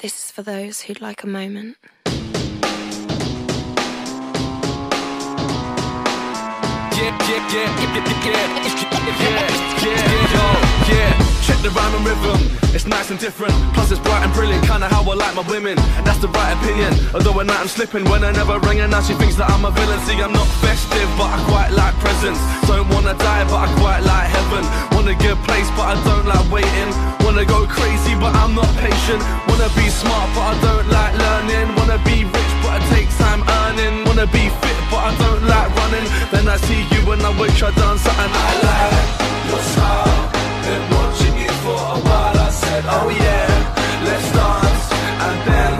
This is for those who'd like a moment. Yeah, yeah, yeah, yeah, yeah, yeah, yeah, yeah, Check the rhyme and rhythm, it's nice and different Plus it's bright and brilliant, kinda how I like my women That's the right opinion, although at night I'm slipping When I never ring and now she thinks that I'm a villain See, I'm not festive, but I quite like presents Don't wanna die, but I quite like heaven Want a good place, but I don't like waiting Wanna go crazy, but I'm not patient. Wanna be smart, but I don't like learning. Wanna be rich, but it takes time earning. Wanna be fit, but I don't like running. Then I see you and I wish I'd done something I like. Your style, been watching you for a while. I said, oh yeah, let's dance. And then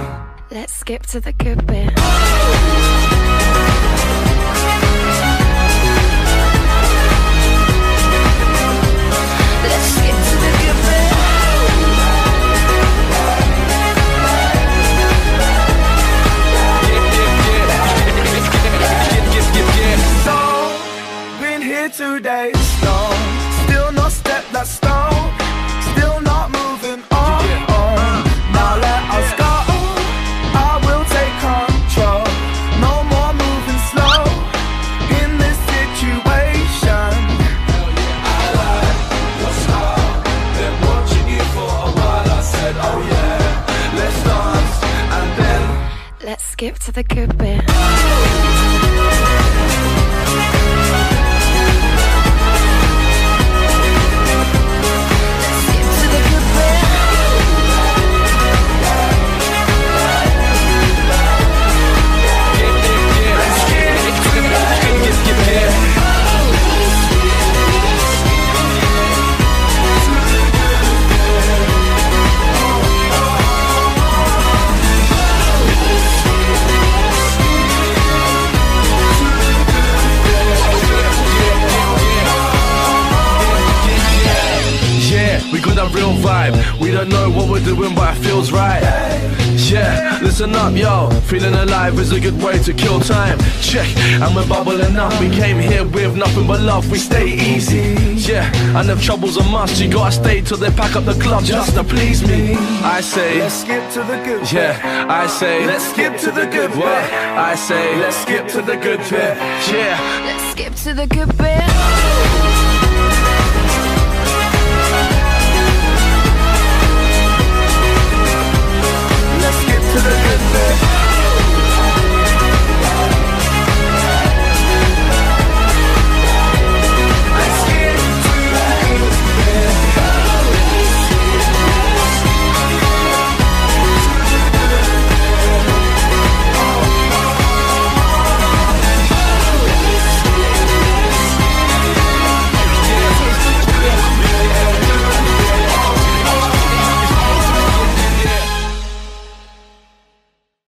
Let's skip to the good bit. Been here two days, no Still not stepped that stone Still not moving on. On. Now let us go. I will take control. No more moving slow. In this situation. I like your style Been watching you for a while. I said, oh yeah Let's dance And then Let's skip to the good bit. Real vibe. We don't know what we're doing, but it feels right. Yeah, listen up, yo. Feeling alive is a good way to kill time. Check, and we're bubbling up. We came here with nothing but love. We stay easy. Yeah, and if trouble's a must, you gotta stay till they pack up the club just to please me. I say, Let's skip to the good yeah, I say, Let's skip to the good what? bit. I say, let's skip to the good bit. Yeah. Let's skip to the good bit.